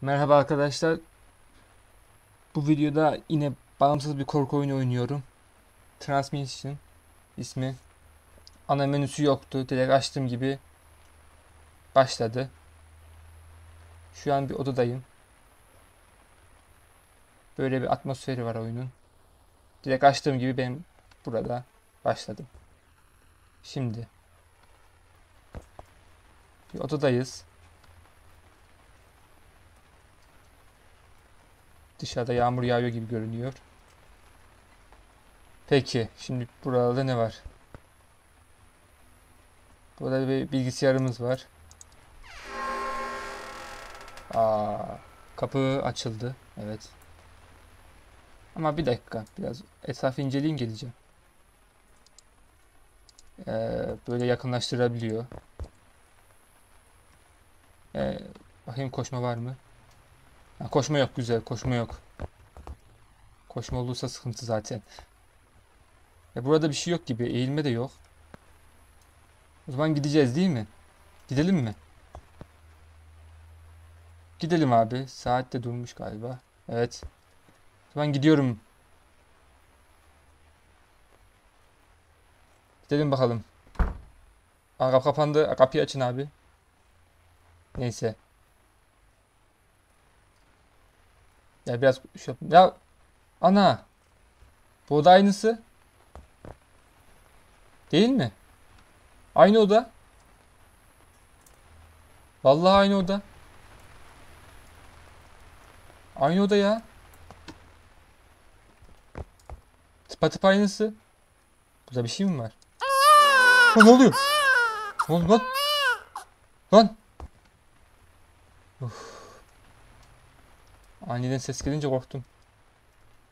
Merhaba arkadaşlar. Bu videoda yine bağımsız bir korku oyunu oynuyorum. Transmission ismi. Ana menüsü yoktu. Direkt açtığım gibi başladı. Şu an bir odadayım. Böyle bir atmosferi var oyunun. Direkt açtığım gibi ben burada başladım. Şimdi bir odadayız. Dışarıda yağmur yağıyor gibi görünüyor. Peki, şimdi burada ne var? Burada bir bilgisayarımız var. Aa, kapı açıldı. Evet. Ama bir dakika, biraz etrafı inceleyeyim geleceğim. Ee, böyle yakınlaştırabiliyor. Ee, bakayım koşma var mı? Ha, koşma yok güzel koşma yok. Koşma olursa sıkıntı zaten. E burada bir şey yok gibi. Eğilme de yok. O zaman gideceğiz değil mi? Gidelim mi? Gidelim abi. Saat de durmuş galiba. Evet. O zaman gidiyorum. Gidelim bakalım. Aa, kapı kapandı. Kapıyı açın abi. Neyse. Ya biraz şu ya ana bu oda aynısı değil mi? Aynı oda. Vallahi aynı oda. Aynı oda ya. Tıpatıp aynısı. Burada bir şey mi var? Lan ne oluyor? Ne oldu lan? Lan. Uf. Aniden ses gelince korktum.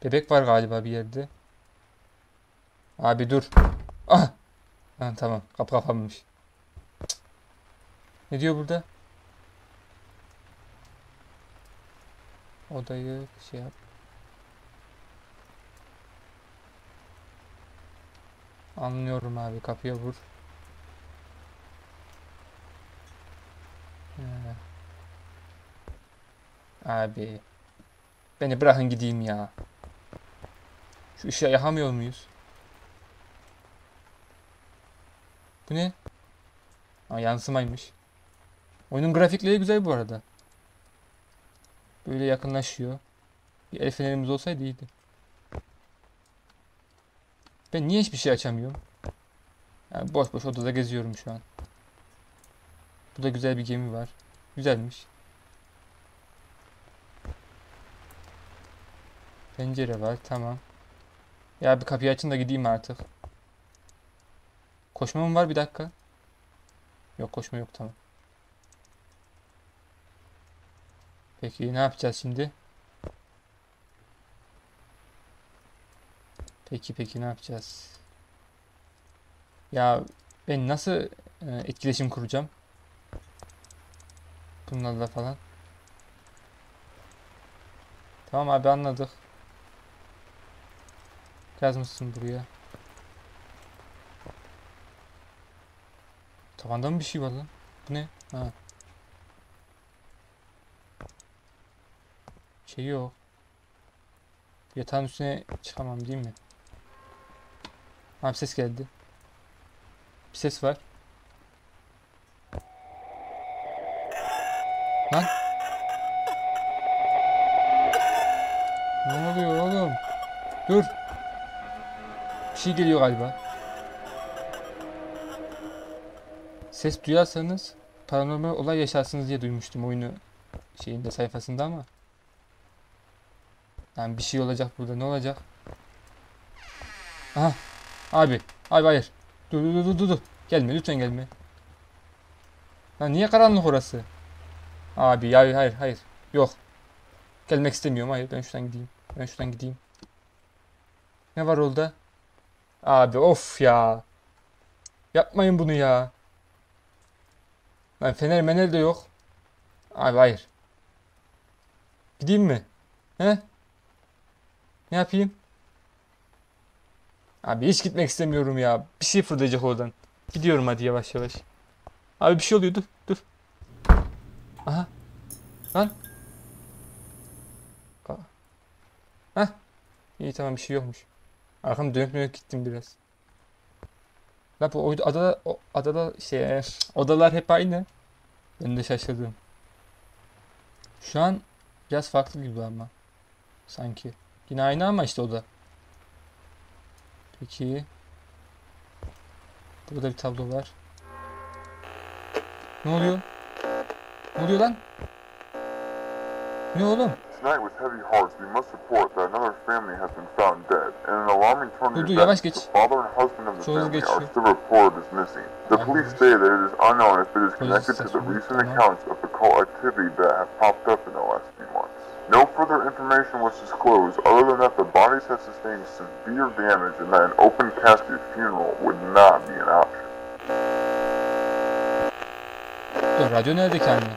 Bebek var galiba bir yerde. Abi dur. Ah! Ha, tamam. Kapı kapanmış. Ne diyor burada? Odayı şey yap. Anlıyorum abi. Kapıya vur. Abi. Beni bırakın gideyim ya. Şu ışığı yakamıyor muyuz? Bu ne? Aa, yansımaymış. Oyunun grafikleri güzel bu arada. Böyle yakınlaşıyor. Bir el fenerimiz olsaydı iyiydi. Ben niye hiçbir şey açamıyorum? Yani boş boş odada geziyorum şu an. Burada güzel bir gemi var. Güzelmiş. Pencere var. Tamam. Ya bir kapıyı açın da gideyim artık. Koşma mı var? Bir dakika. Yok koşma yok tamam. Peki ne yapacağız şimdi? Peki peki ne yapacağız? Ya ben nasıl e, etkileşim kuracağım? Bunlarla falan. Tamam abi anladık. Yazmışsın buraya. Tavanda mı bir şey var lan? Bu ne? Ha. Şey yok. Yatağın üstüne çıkamam değil mi? Ha bir ses geldi. Bir ses var. Lan. Ne oluyor oğlum? Dur. Bir şey geliyor galiba. Ses duyarsanız paranormal olay yaşarsınız diye duymuştum oyunu şeyinde sayfasında ama. Yani bir şey olacak burada ne olacak? Aha. Abi. Abi hayır. Dur dur dur dur dur. Gelme lütfen gelme. Lan niye karanlık orası? Abi hayır hayır hayır. Yok. Gelmek istemiyorum hayır ben şuradan gideyim. Ben şuradan gideyim. Ne var orada? Abi of ya. Yapmayın bunu ya. Lan fener mener de yok. Abi hayır. Gideyim mi? He? Ne yapayım? Abi hiç gitmek istemiyorum ya. Bir şey fırlayacak oradan. Gidiyorum hadi yavaş yavaş. Abi bir şey oluyor dur dur. Aha. Lan. Hah. İyi tamam bir şey yokmuş. Arkam dönüp dönüp gittim biraz. La bu oy- adada o, adada şey odalar hep aynı. Ben de şaşırdım. Şu an biraz farklı gibi ama sanki. Yine aynı ama işte oda. Peki. Burada bir tablo var. Ne oluyor? Ne oluyor lan? Ne oğlum? Tonight with heavy hearts, we must report that another family has been found dead. In an alarming turn of events, the father and husband of the family are still reported as missing. The police say that it is unknown if it is connected to the recent accounts of occult activity that have popped up in the last few months. No further information was disclosed other than that the bodies have sustained severe damage and that an open casket funeral would not be an option. Dur radyo nerede anne?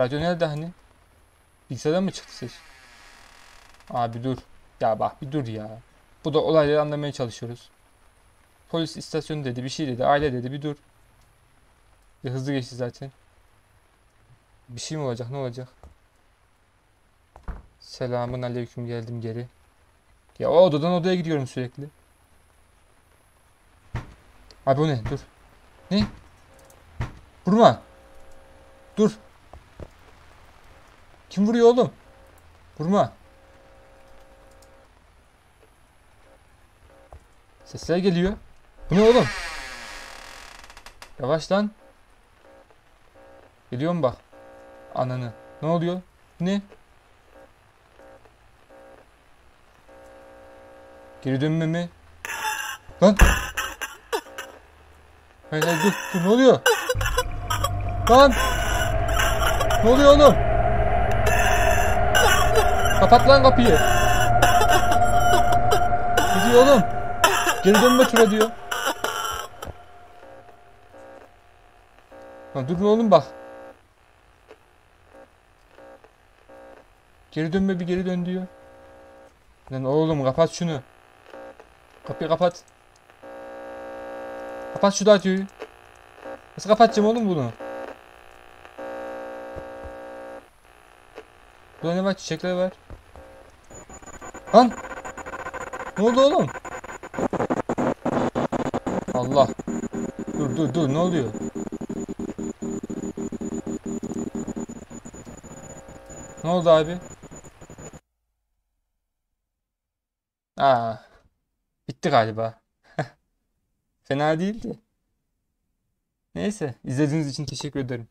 Radyo nerede hani? Bilgisayardan mı çıktı ses? Abi dur. Ya bak bir dur ya. Bu da olayları anlamaya çalışıyoruz. Polis istasyonu dedi, bir şey dedi, aile dedi, bir dur. Bir hızlı geçti zaten. Bir şey mi olacak, ne olacak? Selamun aleyküm geldim geri. Ya o odadan odaya gidiyorum sürekli. Abi o ne? Dur. Ne? Vurma. Dur. Kim vuruyor oğlum? Vurma. Sesler geliyor. Bu ne oğlum? Yavaş lan. Geliyorum bak. Ananı. Ne oluyor? Ne? Geri dönme mi? Lan. Hayır hayır dur. Dur ne oluyor? Lan. Ne oluyor oğlum? Kapat lan kapıyı. Ne diyor oğlum? Geri dönme tura diyor. Lan dur oğlum bak. Geri dönme bir geri dön diyor. Lan oğlum kapat şunu. Kapıyı kapat. Kapat şu radyoyu. Nasıl kapatacağım oğlum bunu? Burada ne var? Çiçekler var. Lan! Ne oldu oğlum? Allah. Dur dur dur ne oluyor? Ne oldu abi? Aa. Bitti galiba. Fena değildi. Neyse, izlediğiniz için teşekkür ederim.